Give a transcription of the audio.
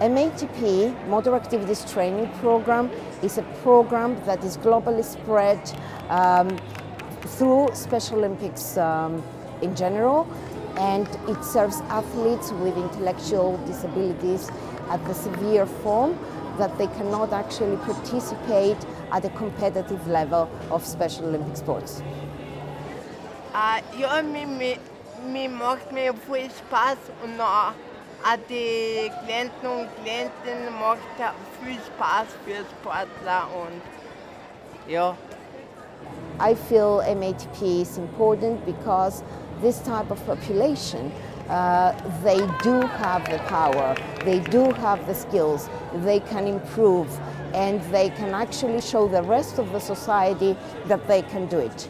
MATP, Motor Activities Training Program, is a program that is globally spread um, through Special Olympics um, in general and it serves athletes with intellectual disabilities at the severe form that they cannot actually participate at a competitive level of Special Olympic sports. Uh, jag med min med får spaß und noch die Klienten und macht viel Spaß für Sportler und ja. I feel MATP is important because this type of population uh, they do have the power, they do have the skills, they can improve and they can actually show the rest of the society that they can do it.